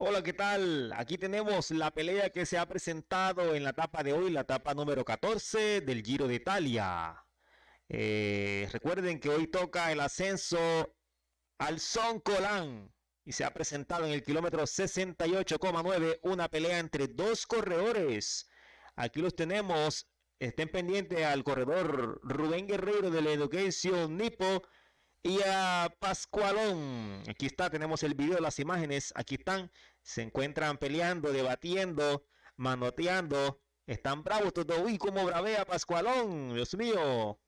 Hola, ¿qué tal? Aquí tenemos la pelea que se ha presentado en la etapa de hoy, la etapa número 14 del Giro de Italia. Eh, recuerden que hoy toca el ascenso al Son Colán y se ha presentado en el kilómetro 68,9 una pelea entre dos corredores. Aquí los tenemos. Estén pendientes al corredor Rubén Guerrero de la Education Nipo y Pascualón. Aquí está, tenemos el video, las imágenes. Aquí están, se encuentran peleando, debatiendo, manoteando. Están bravos todos. Uy, cómo bravea Pascualón. Dios mío.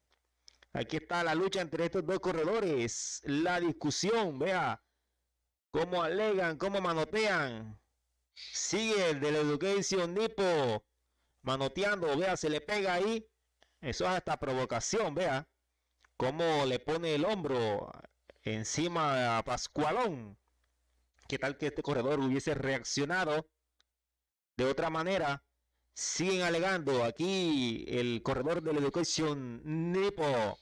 Aquí está la lucha entre estos dos corredores. La discusión, vea. Cómo alegan, cómo manotean. Sigue el de la Education Nipo. Manoteando, vea, se le pega ahí. Eso es hasta provocación, vea cómo le pone el hombro encima a Pascualón. ¿Qué tal que este corredor hubiese reaccionado de otra manera? Siguen alegando aquí el corredor de la educación Nipo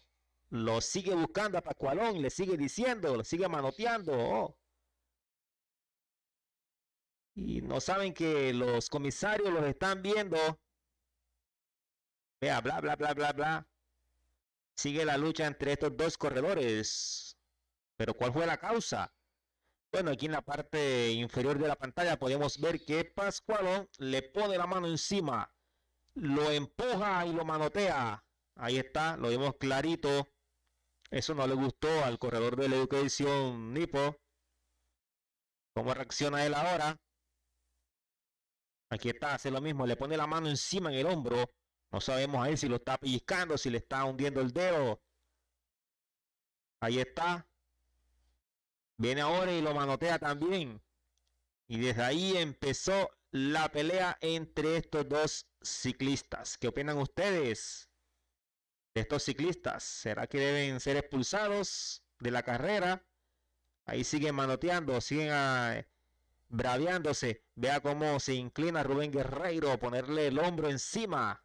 lo sigue buscando a Pascualón, le sigue diciendo, lo sigue manoteando. Oh. Y no saben que los comisarios los están viendo. Vea, bla, bla, bla, bla, bla sigue la lucha entre estos dos corredores. Pero ¿cuál fue la causa? Bueno, aquí en la parte inferior de la pantalla podemos ver que Pascualón le pone la mano encima, lo empuja y lo manotea. Ahí está, lo vemos clarito. Eso no le gustó al corredor de la educación Nipo. ¿Cómo reacciona él ahora? Aquí está, hace lo mismo, le pone la mano encima en el hombro no sabemos ahí si lo está pellizcando, si le está hundiendo el dedo. Ahí está. Viene ahora y lo manotea también. Y desde ahí empezó la pelea entre estos dos ciclistas. ¿Qué opinan ustedes de estos ciclistas? ¿Será que deben ser expulsados de la carrera? Ahí siguen manoteando, siguen ah, braviándose. Vea cómo se inclina Rubén Guerreiro, ponerle el hombro encima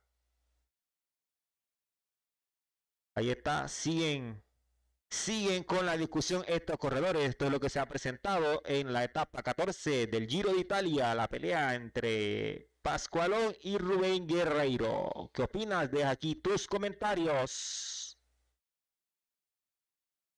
Ahí está, siguen, siguen con la discusión estos corredores. Esto es lo que se ha presentado en la etapa 14 del Giro de Italia, la pelea entre Pascualón y Rubén Guerreiro. ¿Qué opinas? Deja aquí tus comentarios.